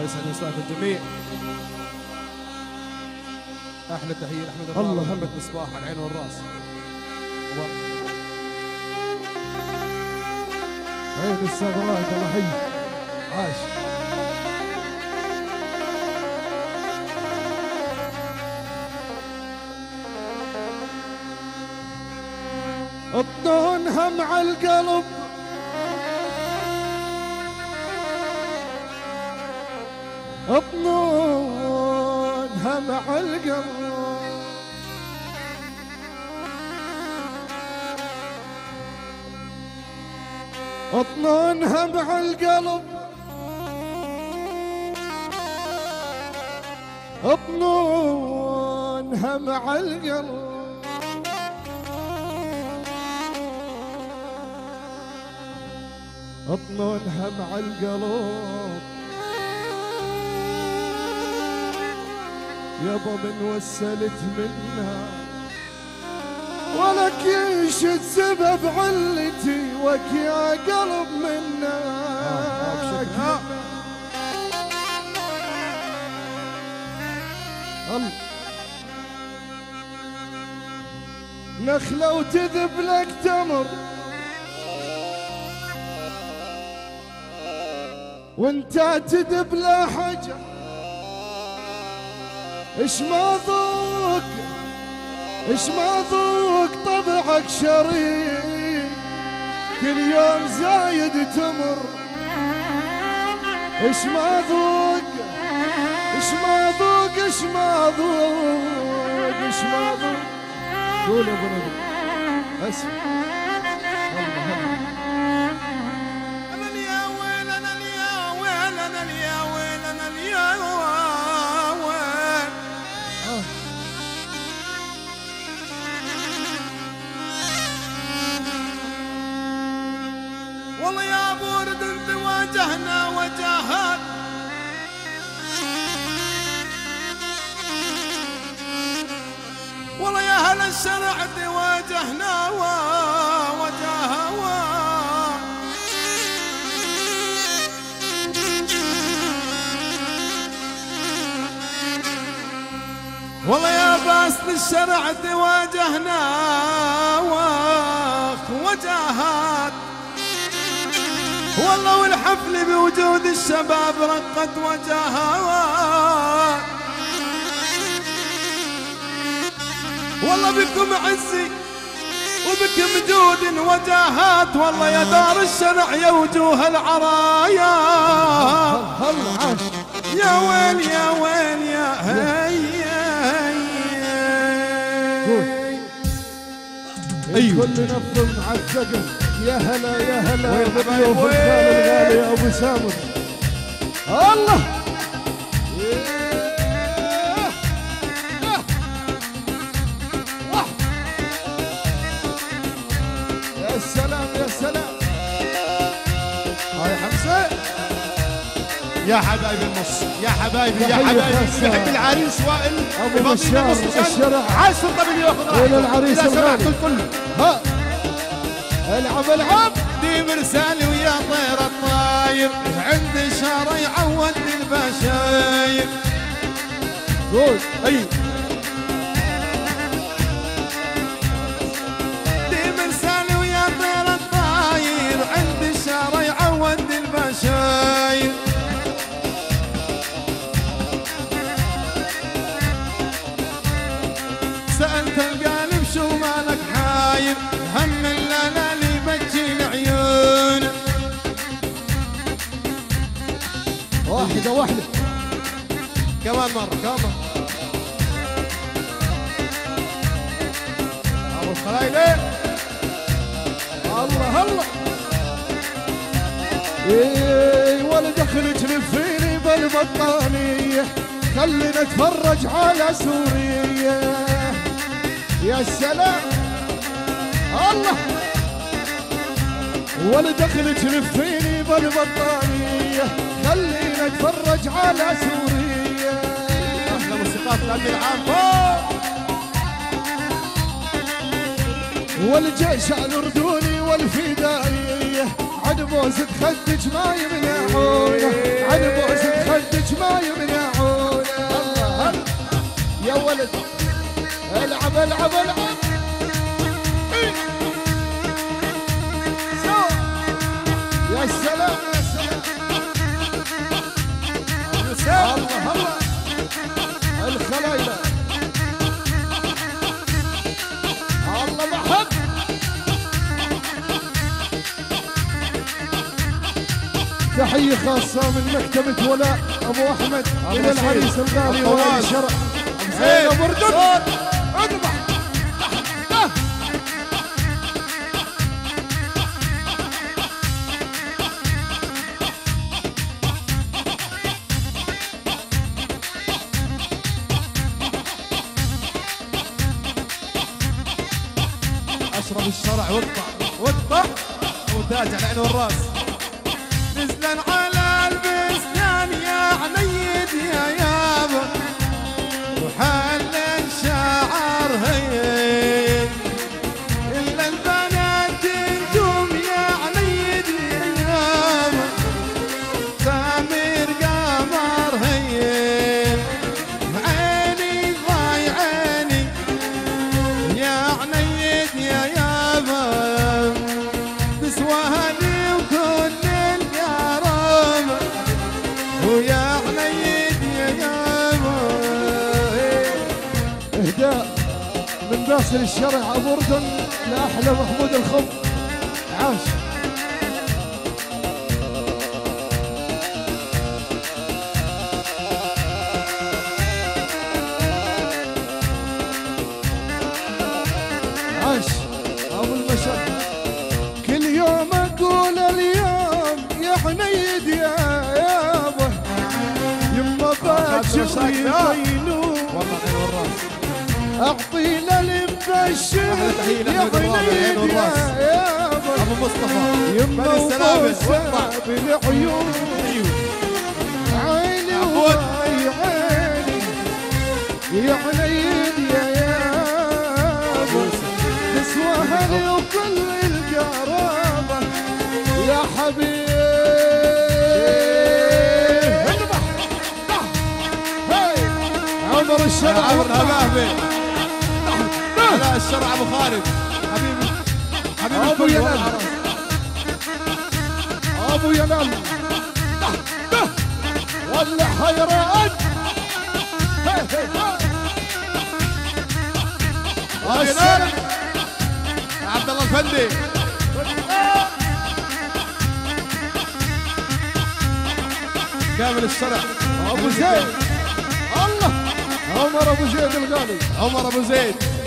الله يسعد مساك الجميع. أحلى تحية لاحمد الله الله. محمد مصباح على العين والرأس. عيد السغرات الله حي عاش. الطون هم على القلب. على القلب على القلب هم على القلب اطنون هم على القلب. يابا من وسلت منها. ولك ينشد سبب علتي وك يا قلب منك نخلة وتذب لك تمر. وانت تدب له حجر. اش ما ذوق اش ما ذوق طبعك شريك كل يوم زايد تمر. اش ما ذوق اش ما ذوق اش ما ذوق اش ما ذوق. قول يا أبو نبي اسمع والله يا بورد انت واجهنا وجاهات والله يا هل الشرع واجهنا وجاهات والله يا باس للشرع تواجهنا واخ وجاهات والله والحفل بوجود الشباب رقت وجاهات والله بكم عزي وبكم جود وجاهات. والله يا دار الشرع يا وجوه العرايا. يا ويل يا ويل يا هي أيوة. الكل نفض مع السقف يا هلا يا هلا. حبايب؟ الغالي يا أبو سامر. الله. يا سلام يا سلام. هاي حمزة. يا حبايبي النص يا حبايبي يا حبايبي. نحب العريس وائل. نص عشان الشرع. عايز سلطة باليوم وين العريس إذا سمعت الغالي؟ الكل ها. العب العب دي مرسال ويا طير الطاير. عند شارع يعود البشاير قول أي. واحدة واحدة. كمان مرة كمان أبو الخلايلة الله الله. إيه ولا دخل تلفيني بالبطانية. خلينا نتفرج على سوريا. يا سلام. الله. ولا دخل تلفيني بالبطانية. خلينا نتفرج على سوريا. أحلى موسيقات الامن العام والجيش الأردني والفدائيه عدم بوسة خدك ما يمنعونه عن بوسة خدك ما يمنعونه يا ولد العب العب العب. تحية خاصة من مكتبة ولاء أبو أحمد إلى العريس الغالي وائل الشرع زين. أبو ردن اذبح. أشرب الشرع وأقطع. وأقطع. وتاج على العين والراس نزلا على البستان يا عنيد يا يابا. وحل الشعر هين باسل الشرع ابو اردن لأحلى محمود الخض عاش. عاش. أبو المشهد. كل يوم أقول اليوم يا حنيد يا يابا يما باكر أعطينا المبشر يا حنين. يا أبو مصطفى يما واقطع بالعيون عيني. وعي عيني يا حنين يا يابا تسواها لي وكل القرابة يا حبيب اذبح. هاي. عمر الشرع عمر وقع. الشرع أبو خالد. حبيبي حبيبي أبو يلال والله. ابو يلال ولا حيران عبد الله الفندي. كامل الشرع. أبو زيد. الله. عمر أبو زيد الغالي. عمر أبو زيد.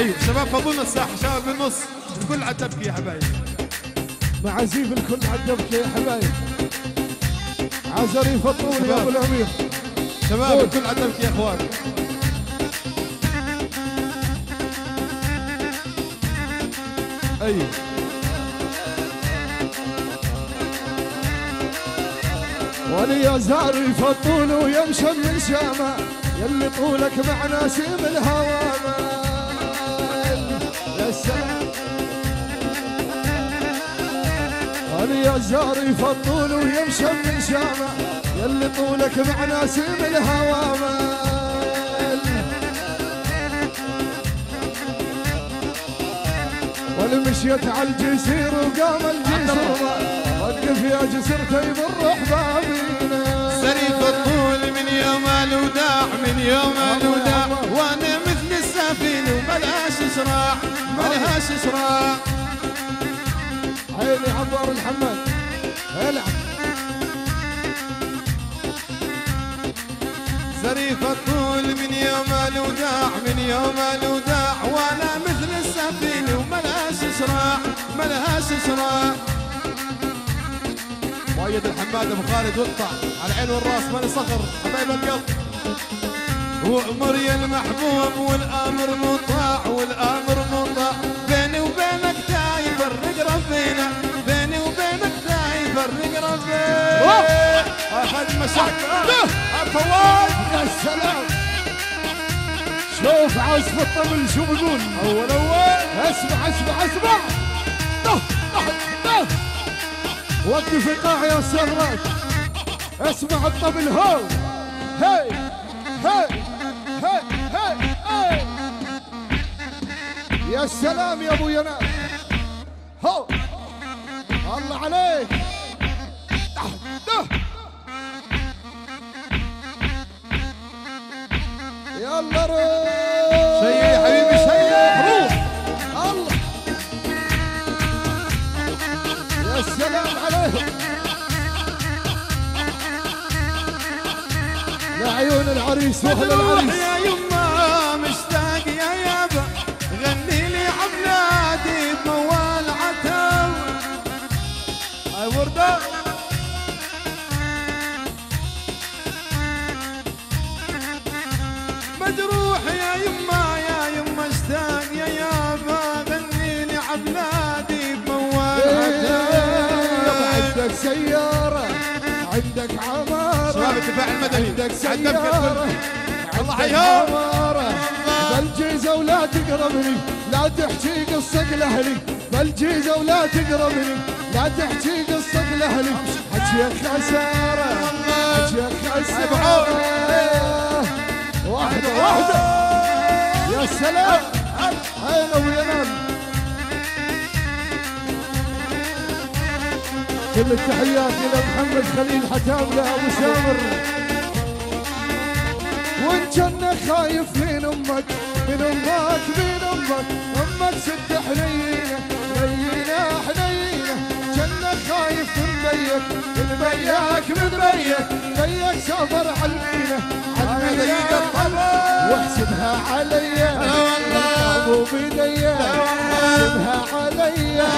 أيوه شباب فضلنا الساحه شباب بالنص. الكل على الدبكه يا حبايبي معازيف الكل عدبك يا حبايب. عزريف الطول يا أبو الأمير. شباب قول. الكل على الدبكه يا إخوان. أيوه. ولي زارف الطول ويمشى من شامة يلي طولك مع نسيم الهوى يا زارف الطول ويمشى من شامه يلي طولك مع نسيم الهوى والمشيت على الجسير وقام الجسر وقف يا جسر تيمر احبابينا سريف الطول من يوم الوداع من يوم الوداع. وأنا وملهاش شراع ملهاش شراع عيني عبار الحماد العب زريف الطول من يوم الوداع من يوم الوداع وأنا مثل السفينه وملهاش شراع ملهاش شراع مؤيد الحماد أبو خالد وقطع على العين والراس ماني صخر حبايب القلب. وامر يا المحبوب والأمر مطاع والأمر مطاع. بيني وبينك تا يفرق ربنا بيني وبينك تا يفرق ربنا أخذ مشاكل الفواز يا سلام. شوف عزف الطبل شو بيقول. أول أول. اسمع اسمع اسمع. ده ده وقف القاع يا سرات اسمع الطبل هو. هي هي هي هي هي يا سلام يا ابو ينال هو. الله عليك. ده ده يلا روح. شيء يا حبيبي شيء روح. الله. يا سلام العريس واهل العريس؟ وردة. مجروح يا يما يا يما اشتاق يا يابا غني لي عبنادي بموال عندك سيارة عندك عمارة. شباب الدفاع المدني. عندك سيارة الله. عمارة. بالجيزة ولا تقربني لا تحكي قصة لأهلي بالجيزة ولا تقربني لا تحكي قصة لأهلي حكيك خسارة حكيك خسارة واحدة واحدة. يا سلام. هيا وينام كل التحيات إلى محمد خليل حتاملة أبو سامر. وإن كنا خايف من أمك من أمك من أمك. أمك ست حنينه حنينه حنينه كنا خايف من بيك من بيك من بيك بيك سافر علينا علينا واحسبها عليا. مو بيديا احسبها عليا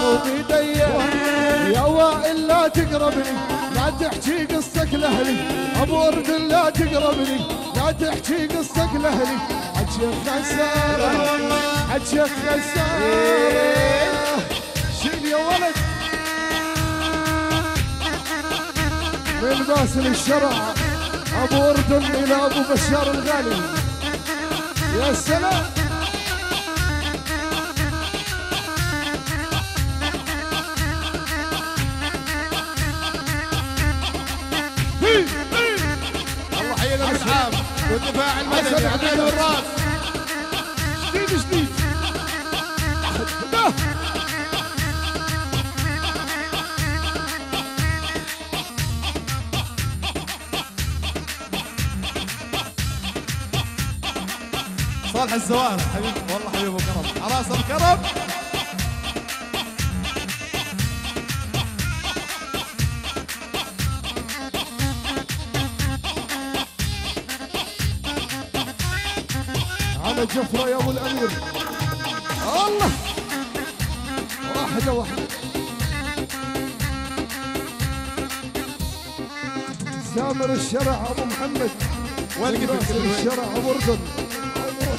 مو بيديا يا وائل لا تقربني لا تحكي قصتك لأهلي. أبو ورد لا تقربني لا تحكي قصتك لأهلي. حكيك خسارة حكيك خسارة. شيل يا ولد. من باسل الشرع أبو أردن إلى أبو بشار الغالي. يا سلام. الله حينا العام والدفاع المدني على والراس جديد جديد صالح الزوار. حبيبي والله حبيبي أبو كرم. عراس أبو كرم. على جفرة يا أبو الأمير. الله. واحدة واحدة. سامر الشرع أبو محمد. والقف سامر الكل وين؟ الشرع أبو أردن.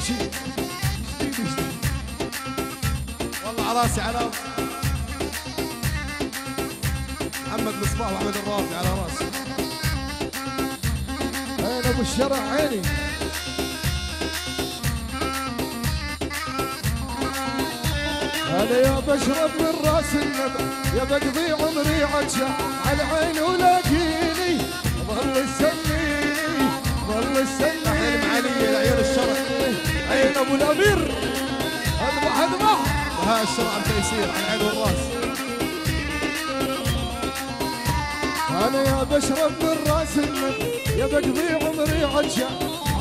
جديد والله عراسي على محمد مصباح وأحمد الرافي على راسي. أنا أبو الشرع عيني. أنا يا بشرب من راس النبع يا بقضي عمري عطشة على عين ولاقيني ظل يسميني ظل يسميني أبو الأمير. اذبح اذبح وها الشرع التيسير على العين والراس أنا يا بشرب من راس النبع يا بقضي عمري عطشة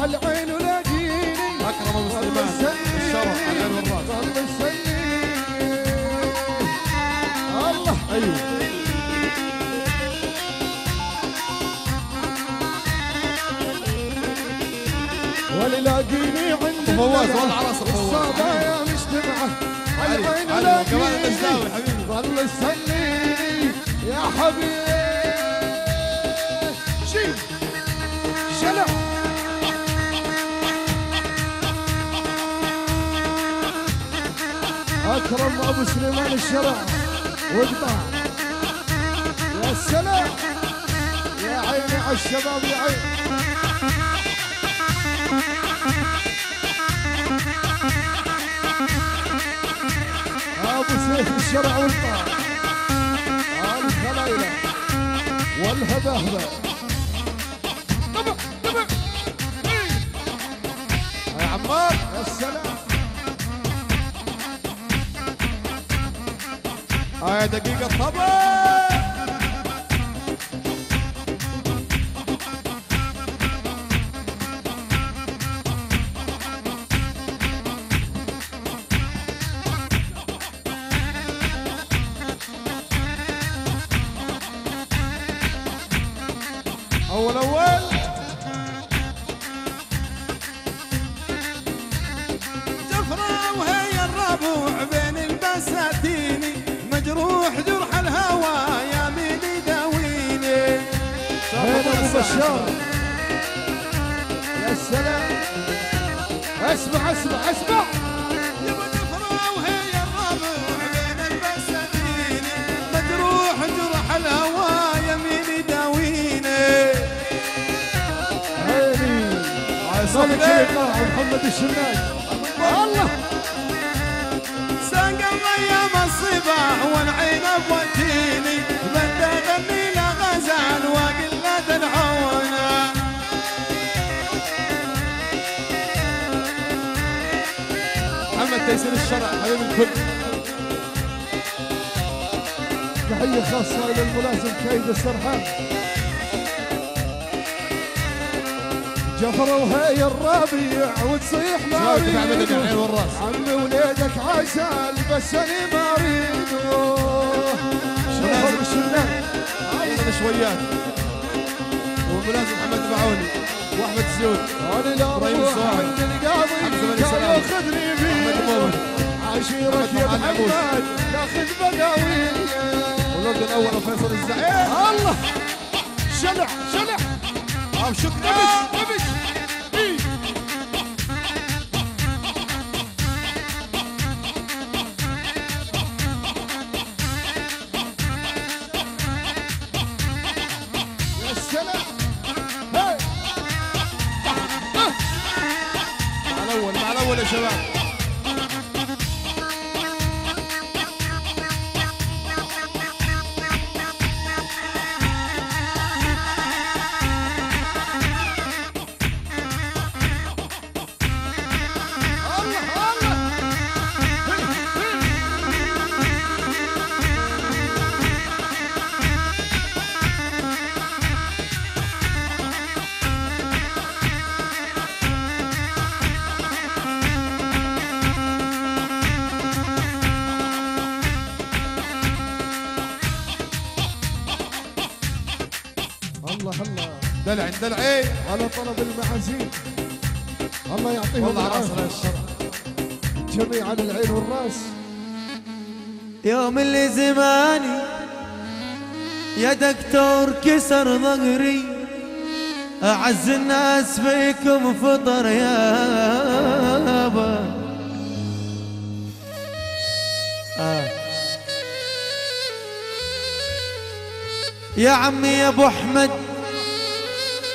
على عين ولاقيني أكرم أبو سليمان. الشرع على العين والراس الله. أيوه. وللاقيني عند فواز والله عرس فواز. الصبايا مجتمعة على العين حبيبي. ظل يسليني يا حبيبي. شيل شلع أكرم أبو سليمان الشرع. واقطع يا سلام. يا عيني على الشباب يا عين سيف الشرع والطاعة الخلايلة والهبهبة طبع طبع يا عمار يا سلام هاي دقيقة طبع بشار يا سلام. أسمع أسمع أسمع. يبا جفرة وهي الربوع تيسير الشرع حبيب الكل تحية خاصة إلى الملازم كيد السرحان. جفرة وهي الربيع وتصيح ما والراس. عمي وليدك عسل بس أنا ما شباب الشنان أنا شويات وملازم محمد بعوني واحمد سيود أنا لا إبراهيم أروح الصواعي. عند القاضي يا. محمد ياخذ بداوي والولد الأول وفيصل الزعيم. الله. شلع شلع. أو شكرا نبش إيه. مع الأول الله الله. دلع دلعي على طلب المعازيم. الله يعطيهم والله على راسنا العافيه الشرع جميعا العين والراس. يوم اللي زماني يا دكتور كسر ظهري أعز الناس فيكم فطر يابا آه. يا عمي يا أبو أحمد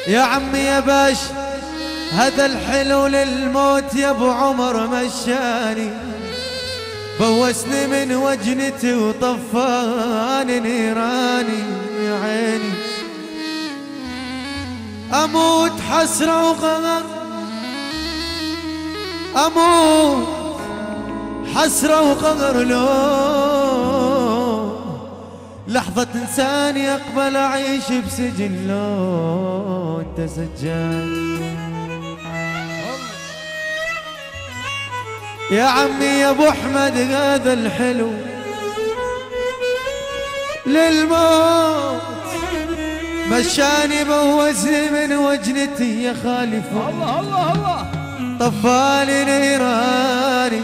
يا عمي يا باش هذا الحلو للموت يا أبو عمر مشاني. فوسني من وجنتي وطفاني نيراني يا عيني. أموت حسرة وغر أموت حسرة وقهر لو. لحظة إنسان يقبل اعيش بسجن لو. انت سجان يا عمي يا أبو أحمد هذا الحلو للموت. مشاني بوزني من وجنتي يا خالف الله الله الله. طفالي نيراني.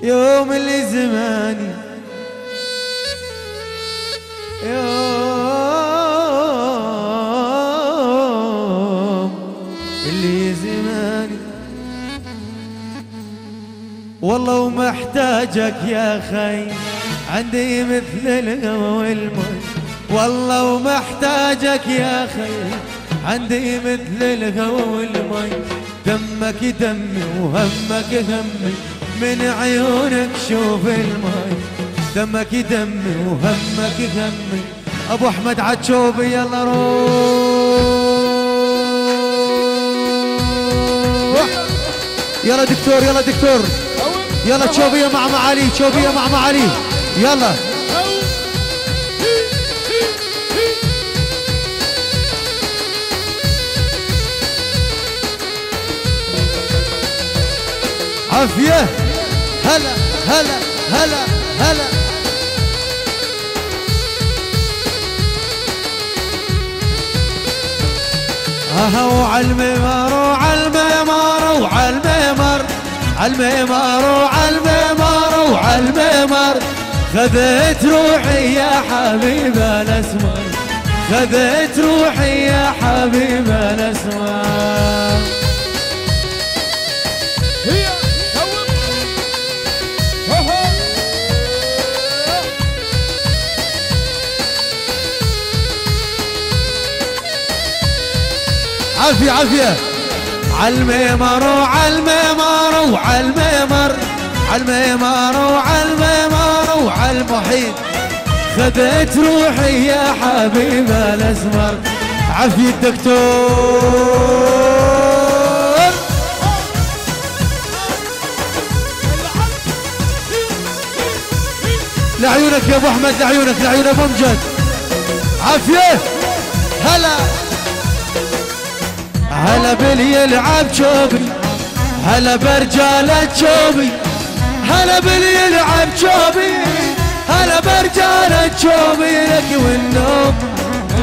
يوم اللي زماني يوم والله ومحتاجك يا خي. عندي مثل الهوى والمي والله ومحتاجك يا خي. عندي مثل الهوى والمي دمك دمي وهمك همي من عيونك شوف الماي دمك دمي وهمك همي أبو أحمد عجوبي يلا روح. يلا دكتور يلا دكتور. يلا تشوبيه مع معالي تشوبيه مع معالي. يلا. عافية. هلا هلا هلا هلا. ها وعالممر وعالممر وعالممر عالممر وعالممر وعالممر خذت روحي يا حبيبة الأسمر. خذت روحي يا حبيبة الأسمر. عافية عافية. عالميمر وعالميمر وعالميمر عالميمر وعالميمر وعالمحيط. خذت روحي يا حبيبة الأسمر عافية الدكتور لعيونك يا أبو أحمد لعيونك لعيون ابو امجد عافية. هلا. هلا باللي يلعب شوبي هلا برجالة شوبي هلا باللي يلعب شوبي هلا برجالة شوبي لك والنوم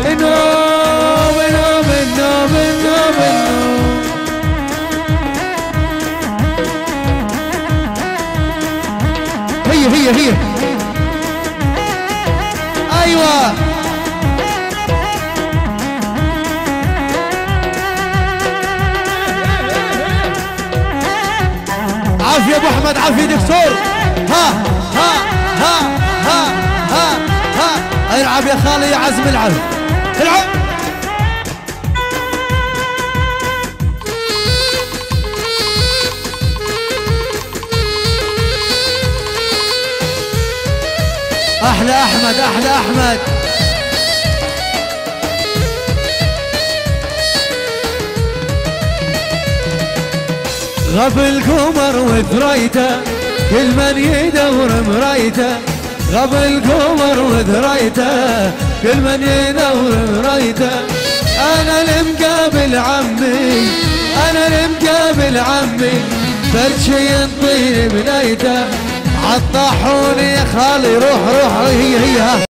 النوم النوم النوم النوم النوم. هي هي هي أيوه. عافية أبو أحمد عافية دكتور. ها ها ها ها ها ها. العب يا خالي يا عزم العب العب. أحلى أحمد أحلى أحمد. غف القمر وثريته كل من يدور مرايته. غف القمر وثريته كل من يدور مرايته. أنا المقابل عمي أنا المقابل عمي. برشي ينطيني بنيته عالطاحون يا خالي روح روح هي هي